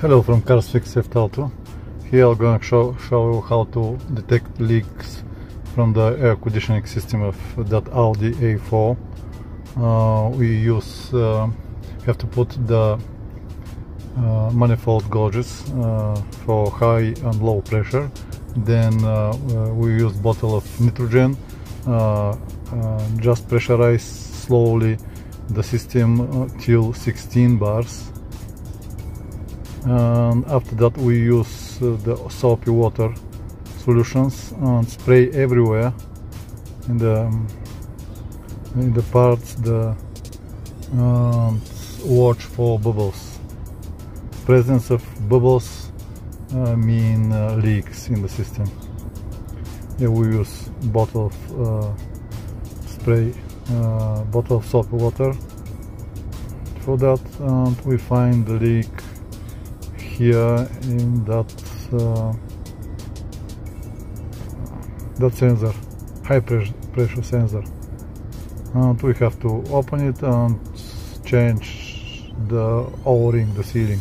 Hello from Cars Fix Auto. Here I'm going to show, show you how to detect leaks from the air conditioning system of that Audi A4. Uh, we use uh, have to put the uh, manifold gauges uh, for high and low pressure. Then uh, uh, we use bottle of nitrogen. just pressurize slowly the system till 16 bars and after that we use uh, the soapy water solutions and spray everywhere in the um, in the parts the watch for bubbles. Presence of bubbles uh, mean uh, leaks in the system. Yeah we use bottle of uh, spray uh, bottle of soapy water for that and we find the leak here in that uh, that sensor high pressure, pressure sensor. And we have to open it and change the o-ring the sealing